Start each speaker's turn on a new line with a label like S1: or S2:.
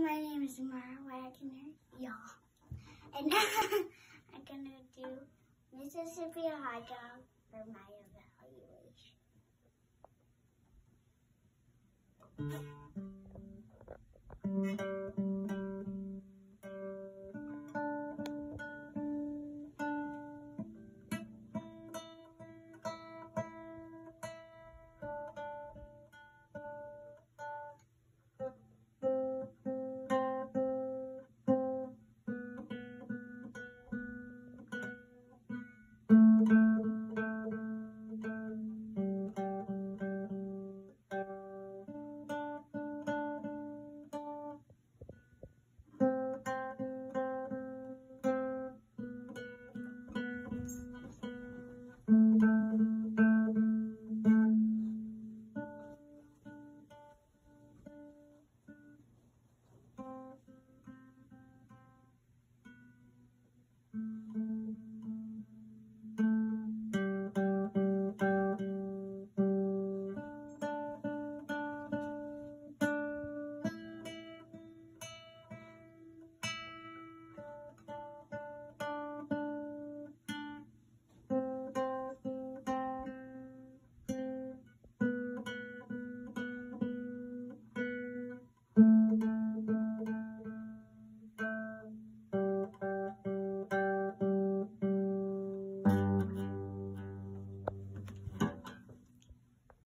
S1: My name is Mara Wagner, y'all. And I'm gonna do Mississippi hot dog for my evaluation.